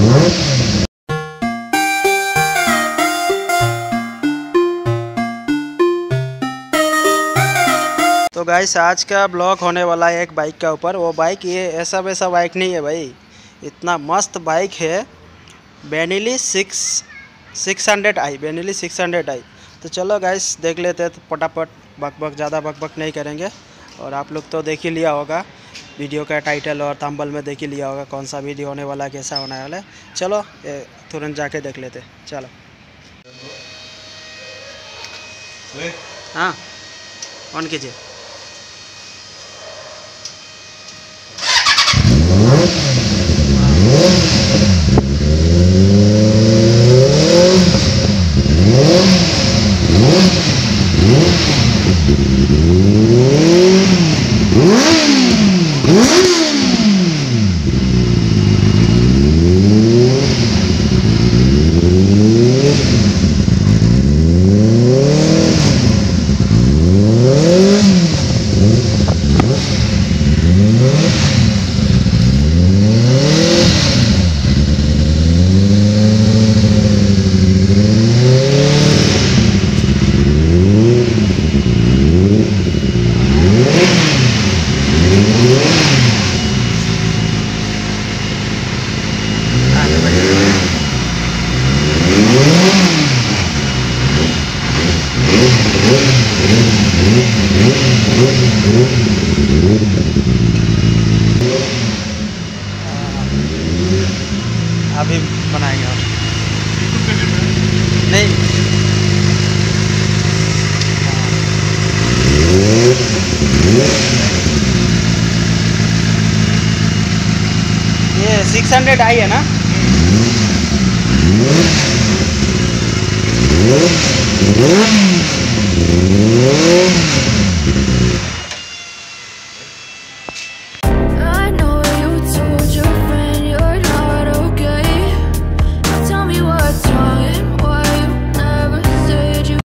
तो गाइस आज का ब्लॉग होने वाला है एक बाइक के ऊपर। वो बाइक ये ऐसा वैसा बाइक नहीं है भाई। इतना मस्त बाइक है। Benelli six six hundred I Benelli six hundred I तो चलो गाइस देख लेते हैं तो पटापट बकबक, ज़्यादा बक बक नहीं करेंगे। और आप लोग तो देख ही लिया होगा। वीडियो का टाइटल और थंबल में देख ही लिया होगा कौन सा वीडियो होने वाला है कैसा होने वाला है। चलो तुरंत जाके देख लेते। चलो। हाँ ऑन कीजिए। हाँ। अभी बनाएँगे हम नहीं। ये सिक्स हंड्रेड आई है ना? Yeah. Música